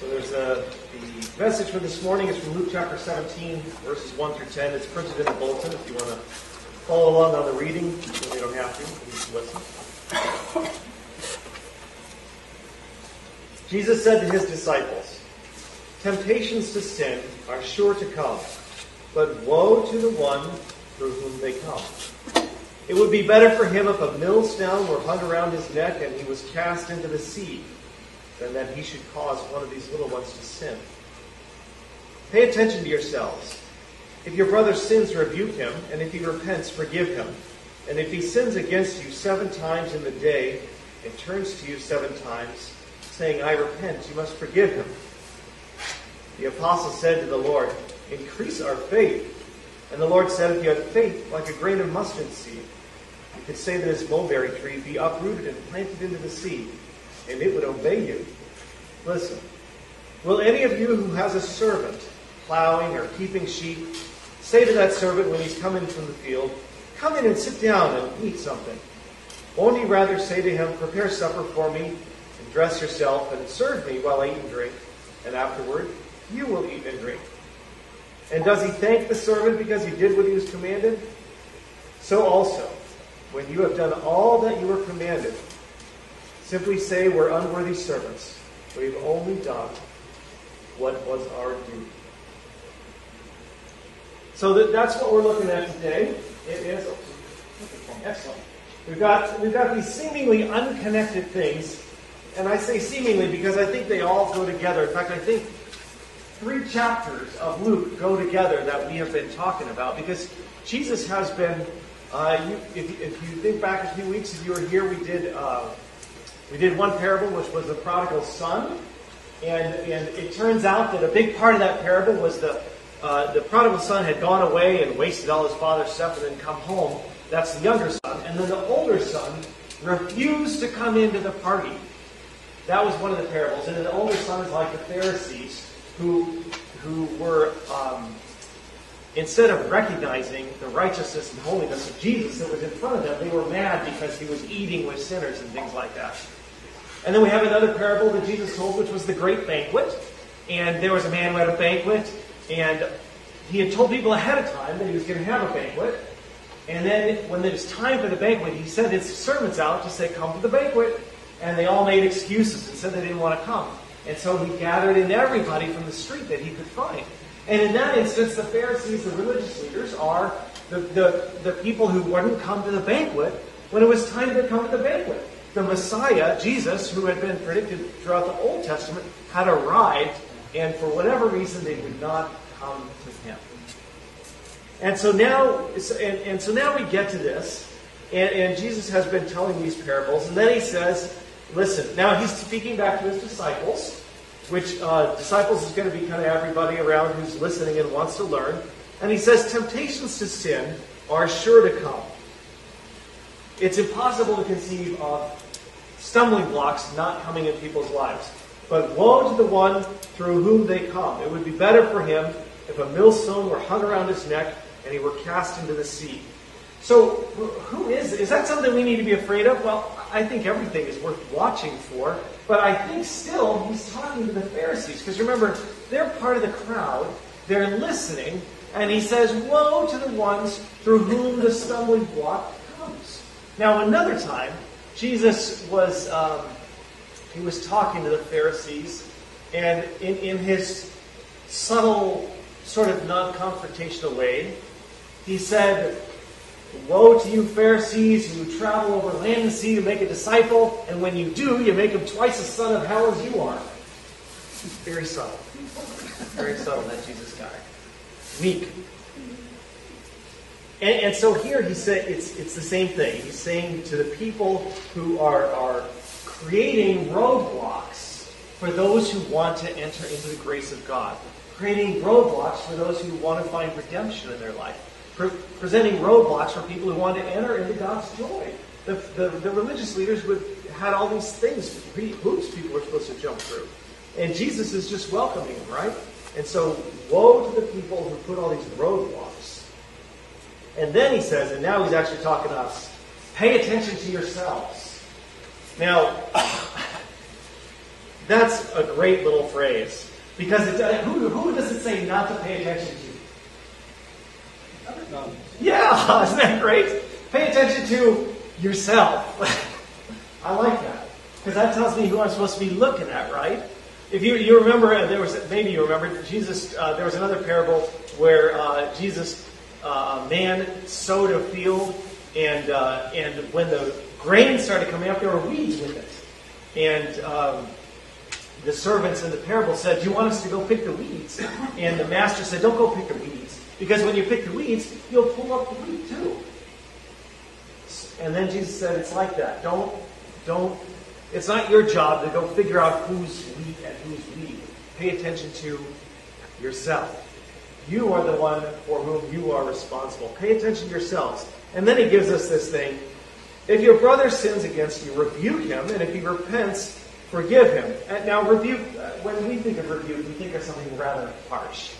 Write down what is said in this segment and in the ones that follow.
So there's a, the message for this morning is from Luke chapter 17, verses 1 through 10. It's printed in the bulletin if you want to follow along on the reading. You don't have to. You can listen. Jesus said to his disciples, Temptations to sin are sure to come, but woe to the one through whom they come. It would be better for him if a millstone were hung around his neck and he was cast into the sea than that he should cause one of these little ones to sin. Pay attention to yourselves. If your brother sins, rebuke him, and if he repents, forgive him. And if he sins against you seven times in the day and turns to you seven times, saying, I repent, you must forgive him. The apostle said to the Lord, Increase our faith. And the Lord said, If you had faith like a grain of mustard seed, you could say that this mulberry tree be uprooted and planted into the sea and it would obey you. Listen, will any of you who has a servant plowing or keeping sheep say to that servant when he's coming from the field, Come in and sit down and eat something? Won't he rather say to him, Prepare supper for me, and dress yourself, and serve me while I eat and drink, and afterward you will eat and drink? And does he thank the servant because he did what he was commanded? So also, when you have done all that you were commanded, Simply say we're unworthy servants. We've only done what was our duty. So that, that's what we're looking at today. It is excellent. We've got we've got these seemingly unconnected things, and I say seemingly because I think they all go together. In fact, I think three chapters of Luke go together that we have been talking about because Jesus has been. Uh, you, if, if, you think back a few weeks, if you were here, we did. Uh, we did one parable, which was the prodigal son. And, and it turns out that a big part of that parable was the, uh, the prodigal son had gone away and wasted all his father's stuff and then come home. That's the younger son. And then the older son refused to come into the party. That was one of the parables. And then the older son is like the Pharisees who, who were, um, instead of recognizing the righteousness and holiness of Jesus that was in front of them, they were mad because he was eating with sinners and things like that. And then we have another parable that Jesus told, which was the great banquet. And there was a man who had a banquet, and he had told people ahead of time that he was going to have a banquet. And then when it was time for the banquet, he sent his servants out to say, Come to the banquet. And they all made excuses and said they didn't want to come. And so he gathered in everybody from the street that he could find. And in that instance, the Pharisees, the religious leaders, are the, the, the people who wouldn't come to the banquet when it was time to come to the banquet the Messiah, Jesus, who had been predicted throughout the Old Testament, had arrived, and for whatever reason, they would not come to him. And so now, and, and so now we get to this, and, and Jesus has been telling these parables, and then he says, listen, now he's speaking back to his disciples, which uh, disciples is going to be kind of everybody around who's listening and wants to learn. And he says, temptations to sin are sure to come. It's impossible to conceive of stumbling blocks not coming in people's lives. But woe to the one through whom they come. It would be better for him if a millstone were hung around his neck and he were cast into the sea. So, who is is that something we need to be afraid of? Well, I think everything is worth watching for, but I think still he's talking to the Pharisees because remember they're part of the crowd. They're listening, and he says, "Woe to the ones through whom the stumbling block comes." Now, another time, Jesus was um, he was talking to the Pharisees, and in, in his subtle, sort of non-confrontational way, he said, Woe to you, Pharisees, who travel over land and sea to make a disciple, and when you do, you make him twice as son of hell as you are. Very subtle. Very subtle, that Jesus guy. Meek. And, and, so here he said it's, it's the same thing. He's saying to the people who are, are creating roadblocks for those who want to enter into the grace of God, creating roadblocks for those who want to find redemption in their life, Pre- presenting roadblocks for people who want to enter into God's joy. The, the, the religious leaders would had all these things, hoops people were supposed to jump through. And Jesus is just welcoming them, right? And so, woe to the people who put all these roadblocks and then he says, and now he's actually talking to us, pay attention to yourselves. Now, That's a great little phrase. Because it, uh, who, who does it say not to pay attention to? Yeah, isn't that great? Pay attention to yourself. I like that. Because that tells me who I'm supposed to be looking at, right? If you, you remember, uh, there was maybe you remember Jesus. Uh, there was another parable where uh, Jesus, uh, a man sowed a field, and uh, and when the grain started coming up, there were weeds with it, and um, the servants in the parable said, "Do you want us to go pick the weeds?" And the master said, "Don't go pick the weeds, because when you pick the weeds, you'll pull up the wheat too." And then Jesus said, "It's like that. Don't don't it's not your job to go figure out who's wheat and who's weed. Pay attention to yourself. You are the one for whom you are responsible. Pay attention to yourselves. And then he gives us this thing. If your brother sins against you, rebuke him, and if he repents, forgive him. And now, rebuke, uh, when we think of rebuke, we think of something rather harsh.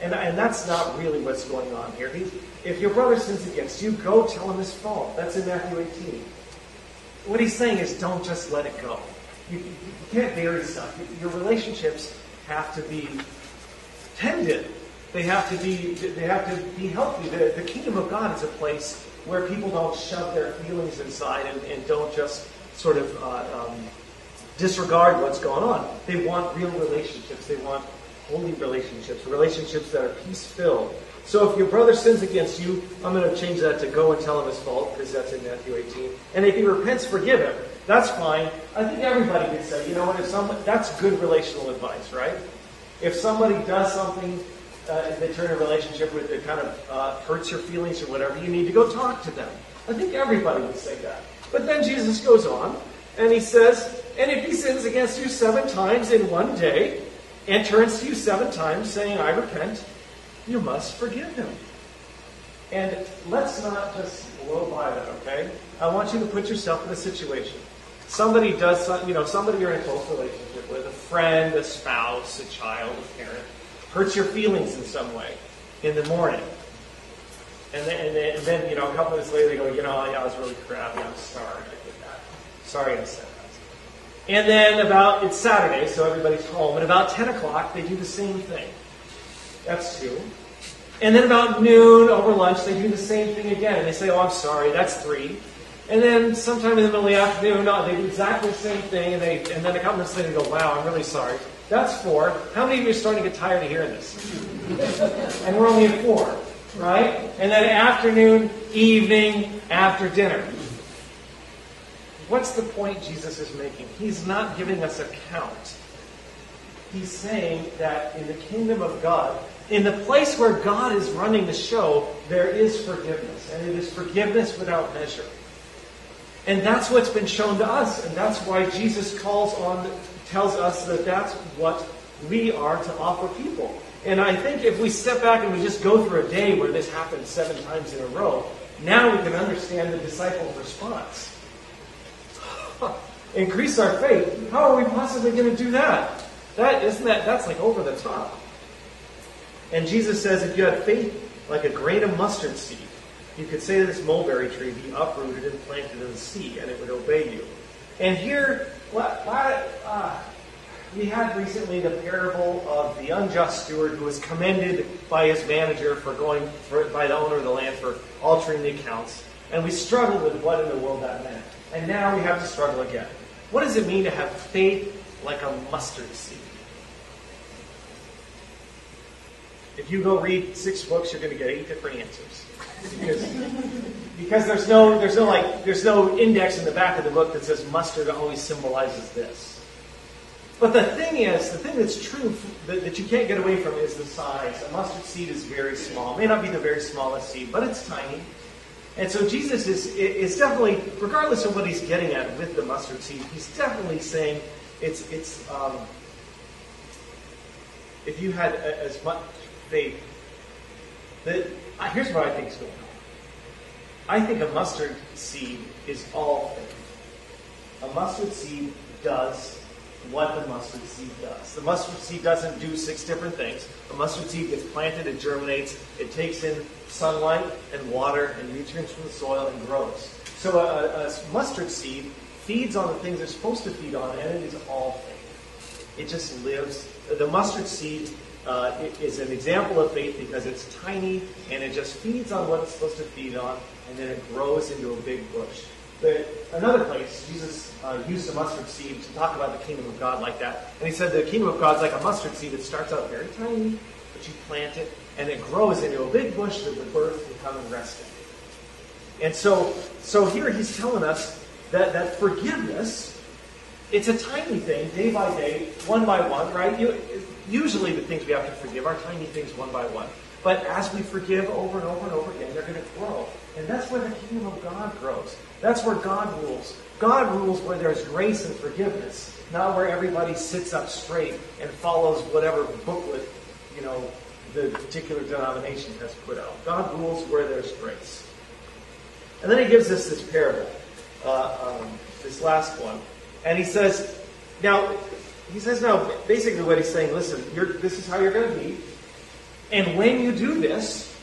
And, and that's not really what's going on here. He, if your brother sins against you, go tell him his fault. That's in Matthew 18 what he's saying is don't just let it go. You, you can't bury stuff. Your relationships have to be tended. They have to be they have to be healthy. The, the kingdom of God is a place where people don't shove their feelings inside and, and don't just sort of uh, um, disregard what's going on. They want real relationships. They want holy relationships, relationships that are peace filled, so if your brother sins against you, I'm going to change that to go and tell him his fault, because that's in Matthew 18. And if he repents, forgive him. That's fine. I think everybody could say, you know what, if someone, that's good relational advice, right? If somebody does something uh, they turn a relationship with that kind of uh, hurts your feelings or whatever, you need to go talk to them. I think everybody would say that. But then Jesus goes on, and he says, and if he sins against you seven times in one day, and turns to you seven times saying, I repent, you must forgive him. And let's not just blow by that, okay? I want you to put yourself in a situation. Somebody does, some, you know, somebody you're in a close relationship with, a friend, a spouse, a child, a parent, hurts your feelings in some way in the morning. And then, and then, and then you know, a couple of minutes later, they go, you know, I was really crappy. I'm sorry I did that. Sorry I said that. And then about, it's Saturday, so everybody's home. And about 10 o'clock, they do the same thing. That's two. And then about noon over lunch, they do the same thing again. And they say, oh, I'm sorry, that's three. And then sometime in the middle of the afternoon, no, they do exactly the same thing. And, they, and then a couple minutes later, they go, wow, I'm really sorry. That's four. How many of you are starting to get tired of hearing this? and we're only at four, right? And then afternoon, evening, after dinner. What's the point Jesus is making? He's not giving us a count. He's saying that in the kingdom of God, in the place where God is running the show, there is forgiveness, and it is forgiveness without measure. And that's what's been shown to us, and that's why Jesus calls on, tells us that that's what we are to offer people. And I think if we step back and we just go through a day where this happens seven times in a row, now we can understand the disciples' response. Increase our faith. How are we possibly going to do that? That isn't that that's like over the top. And Jesus says if you had faith like a grain of mustard seed, you could say to this mulberry tree, be uprooted and planted in the sea, and it would obey you. And here, uh, we had recently the parable of the unjust steward who was commended by his manager for going, for, by the owner of the land for altering the accounts. And we struggled with what in the world that meant. And now we have to struggle again. What does it mean to have faith like a mustard seed? If you go read six books, you're going to get eight different answers. Because, because there's no there's no like there's no index in the back of the book that says mustard always symbolizes this. But the thing is, the thing that's true that, that you can't get away from is the size. A mustard seed is very small. It may not be the very smallest seed, but it's tiny. And so Jesus is is definitely, regardless of what he's getting at with the mustard seed, he's definitely saying it's it's um, if you had as much faith. That uh, here's what I think is going on. I think a mustard seed is all faith. A mustard seed does what the mustard seed does. The mustard seed doesn't do six different things. A mustard seed gets planted, it germinates, it takes in sunlight and water and nutrients from the soil and grows. So a, a mustard seed feeds on the things it's supposed to feed on, and it is all faith. It just lives. The mustard seed uh, is an example of faith because it's tiny and it just feeds on what it's supposed to feed on, and then it grows into a big bush. But another place, Jesus uh, used a mustard seed to talk about the kingdom of God like that. And he said the kingdom of God's like a mustard seed. It starts out very tiny, but you plant it, and it grows into a big bush that the birds can come and rest in. And so, so here he's telling us that, that forgiveness, it's a tiny thing, day by day, one by one, right? You, usually the things we have to forgive are tiny things one by one. But as we forgive over and over and over again, they're going to grow. And that's where the kingdom of God grows. That's where God rules. God rules where there's grace and forgiveness, not where everybody sits up straight and follows whatever booklet, you know, the particular denomination has put out. God rules where there's grace. And then he gives us this parable, uh, um, this last one. And he says, now, he says now, basically what he's saying, listen, this is how you're going to be. And when you do this,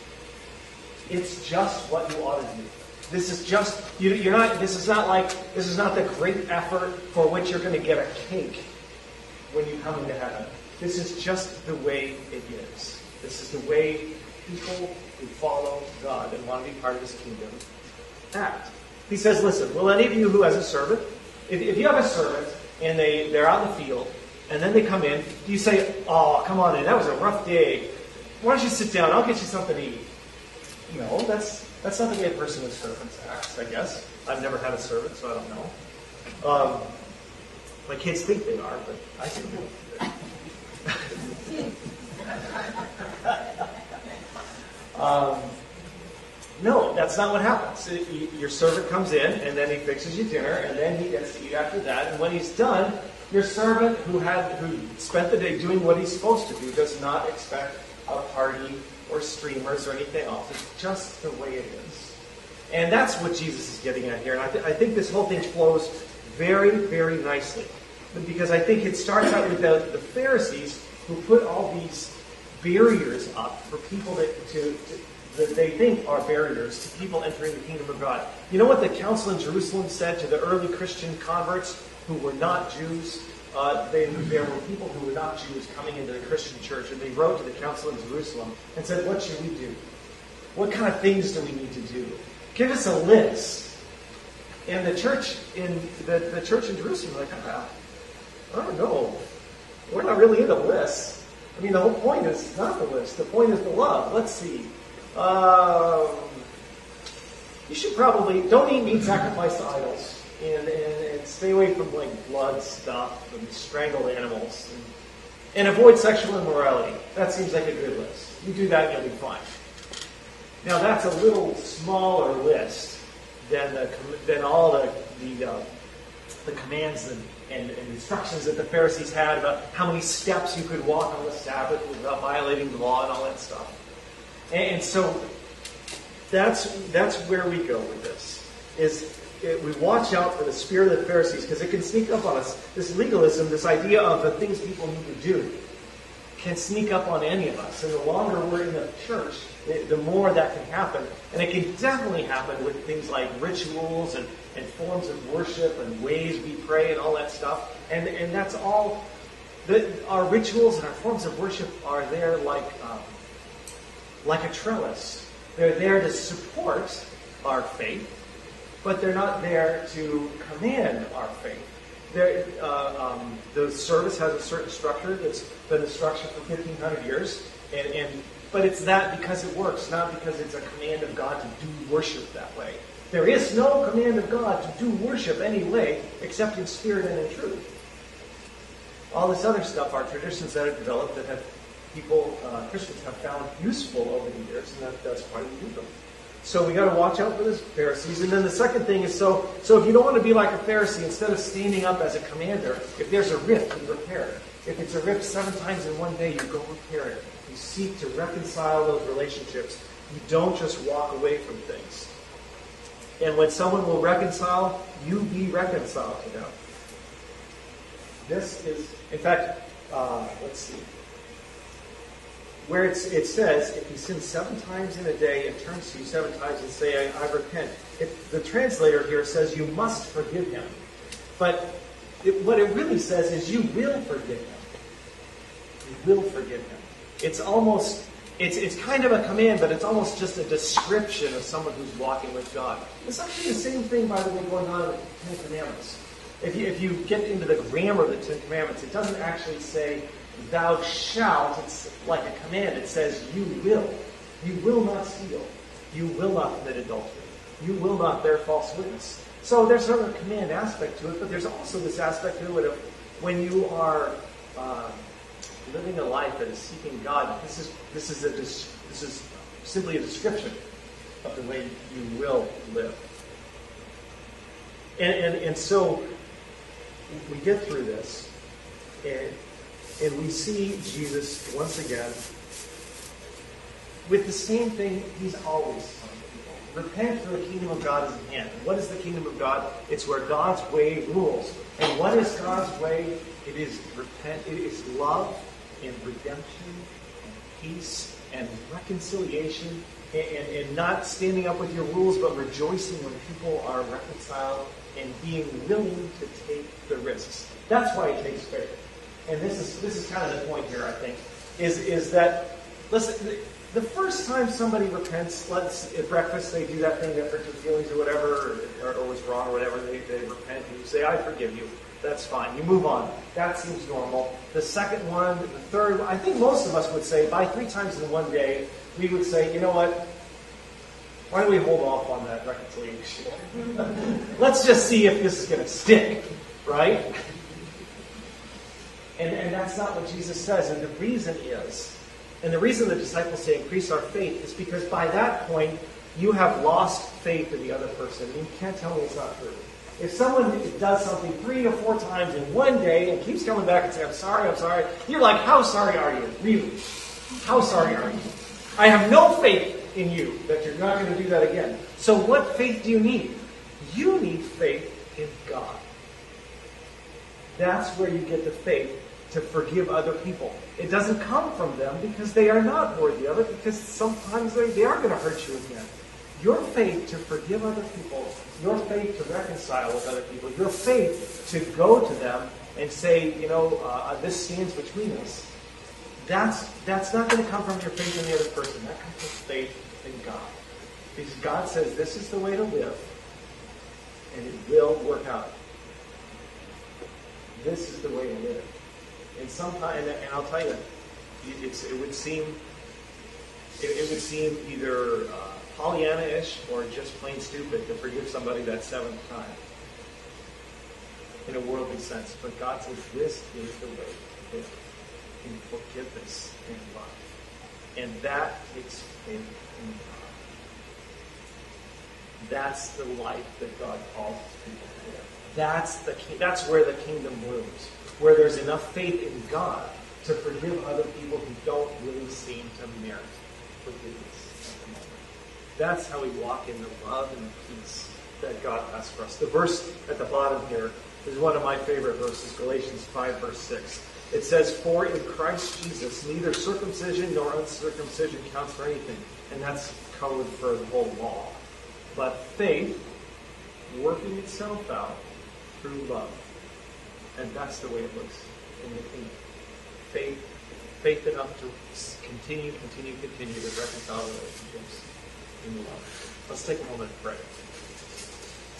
it's just what you ought to do. This is just you, are not. This is not like this is not the great effort for which you're going to get a cake when you come into heaven. This is just the way it is. This is the way people who follow God and want to be part of His kingdom act. He says, "Listen, will any of you who has a servant, if, if you have a servant and they they're out in the field and then they come in, do you say, "Oh, come on in. That was a rough day. Why don't you sit down? I'll get you something to eat." No, that's that's not the way a person with servants acts, I guess. I've never had a servant, so I don't know. Um, my kids think they are, but I think um, no, that's not what happens. your servant comes in, and then he fixes you dinner, and then he gets to eat after that. And when he's done, your servant who had who spent the day doing what he's supposed to do does not expect a party or streamers or anything else. It's just the way it is. And that's what Jesus is getting at here. And I, th- I think this whole thing flows very, very nicely. Because I think it starts out with the, the Pharisees who put all these barriers up for people that, to, to, that they think are barriers to people entering the kingdom of God. You know what the council in Jerusalem said to the early Christian converts who were not Jews? uh, they, there were people who were not Jews coming into the Christian church, and they wrote to the council in Jerusalem and said, What should we do? What kind of things do we need to do? Give us a list. And the church in the, the church in Jerusalem, like, ah, I don't know. We're not really into lists. I mean, the whole point is not the list. The point is the love. Let's see. Um, you should probably don't eat meat sacrificed to idols and, and, and stay away from like blood stuff and strangled animals and, and avoid sexual immorality. That seems like a good list. You do that, you'll be fine. Now that's a little smaller list than the, than all the the, uh, the commands and, and, and, instructions that the Pharisees had about how many steps you could walk on the Sabbath without violating the law and all that stuff. And, so that's that's where we go with this. Is it, we watch out for the spirit of the Pharisees because it can sneak up on us. This legalism, this idea of the things people need to do, can sneak up on any of us. And the longer we're in the church, the more that can happen. And it can definitely happen with things like rituals and, and forms of worship and ways we pray and all that stuff. And, and that's all, the, our rituals and our forms of worship are there like, um, like a trellis. They're there to support our faith, but they're not there to command our faith. Uh, um, the service has a certain structure that's been the structure for 1,500 years, and, and but it's that because it works, not because it's a command of God to do worship that way. There is no command of God to do worship any way except in spirit and in truth. All this other stuff are traditions that have developed that have people, uh, Christians, have found useful over the years, and that, that's why we do them. So we got to watch out for the Pharisees. And then the second thing is so so if you don't want to be like a Pharisee, instead of standing up as a commander, if there's a rift, you repair it. If it's a rift seven times in one day, you go repair it. You seek to reconcile those relationships. You don't just walk away from things. And when someone will reconcile, you be reconciled to them. This is, in fact, uh, let's see where it says, if he sins seven times in a day and turns to you seven times and say, I, I repent, if the translator here says you must forgive him. But it, what it really says is you will forgive him. You will forgive him. It's almost, it's, it's kind of a command, but it's almost just a description of someone who's walking with God. It's actually the same thing, by the way, going on with the Ten Commandments. If you, if you get into the grammar of the Ten Commandments, it doesn't actually say, thou shalt. It's like a command. It says, you will. You will not steal. You will not commit adultery. You will not bear false witness. So there's sort of a command aspect to it, but there's also this aspect to it of when you are uh, living a life that is seeking God. This is this is a this is simply a description of the way you will live. And and, and so we get through this, and and we see Jesus once again with the same thing he's always Repent for the kingdom of God is at hand. What is the kingdom of God? It's where God's way rules. And what is God's way? It is repent. It is love and redemption and peace and reconciliation and, and, and not standing up with your rules, but rejoicing when people are reconciled and being willing to take the risks. That's why it takes faith. And this is this is kind of the point here, I think, is is that listen the first time somebody repents, let's at breakfast they do that thing that hurt their feelings or whatever, or, or, was wrong or whatever, they, they repent and you say, I forgive you. That's fine. You move on. That seems normal. The second one, the third, I think most of us would say by three times in one day, we would say, you know what? Why don't we hold off on that reconciliation? Let's just see if this is going to stick, right? And, and that's not what Jesus says. And the reason is and the reason the disciples say increase our faith is because by that point, you have lost faith in the other person. You can't tell me it's not true. If someone does something three or four times in one day and keeps coming back and saying, I'm sorry, I'm sorry, you're like, how sorry are you? Really? How sorry are you? I have no faith in you that you're not going to do that again. So what faith do you need? You need faith in God. That's where you get the faith to forgive other people. It doesn't come from them because they are not worthy of it, because sometimes they, they are going to hurt you again. Your faith to forgive other people, your faith to reconcile with other people, your faith to go to them and say, you know, uh, this stands between us. That's, that's not going to come from your faith in the other person. That comes from faith in God. Because God says this is the way to live, and it will work out. This is the way to live. And sometimes, and, I'll tell you, it would seem, it, it would seem either uh, Pollyanna-ish or just plain stupid to forgive somebody that seventh time in a worldly sense. But God says this is the way to in forgiveness and love. And that takes faith in God. That's the life that God calls people to live. That's, the, that's where the kingdom blooms where there's enough faith in God to forgive other people who don't really seem to merit forgiveness at the moment. That's how we walk in the love and the peace that God has for us. The verse at the bottom here is one of my favorite verses, Galatians 5, verse 6. It says, For in Christ Jesus, neither circumcision nor uncircumcision counts for anything. And that's code for the whole law. But faith working itself out through love. And that's the way it looks in the kingdom. Faith, faith enough to continue, continue, continue to reconcile relationships in love. Let's take a moment to pray.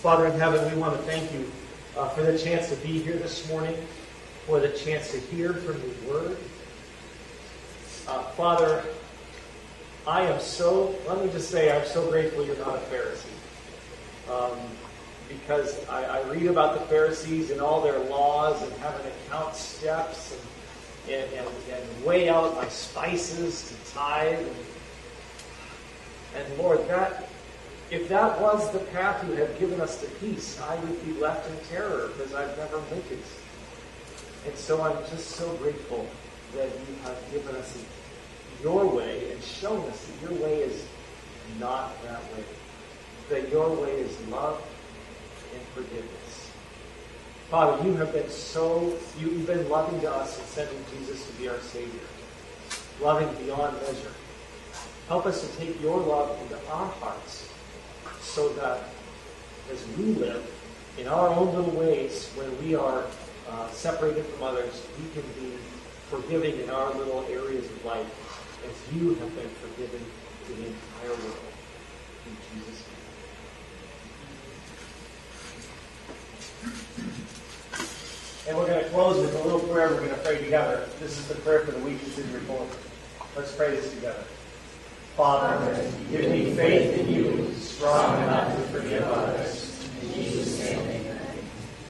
Father in heaven, we want to thank you uh, for the chance to be here this morning, for the chance to hear from your word. Uh, Father, I am so, let me just say, I'm so grateful you're not a Pharisee. Um, because I, I, read about the Pharisees and all their laws and having to count steps and, and, and, and weigh out my spices to tithe. And, and Lord, that if that was the path you have given us to peace, I would be left in terror because I've never made it. And so I'm just so grateful that you have given us your way and shown us that your way is not that way. That your way is love and forgiveness. Father, you have been so, you've been loving to us and sending Jesus to be our Savior. Loving beyond measure. Help us to take your love into our hearts so that as we live in our own little ways when we are uh, separated from others, we can be forgiving in our little areas of life as you have been forgiven to the entire world. In Jesus' name. And we're going to close with a little prayer we're going to pray together. This is the prayer for the week that's in bulletin. Let's pray this together. Father, give me faith in you, strong enough to forgive others. In Jesus' name.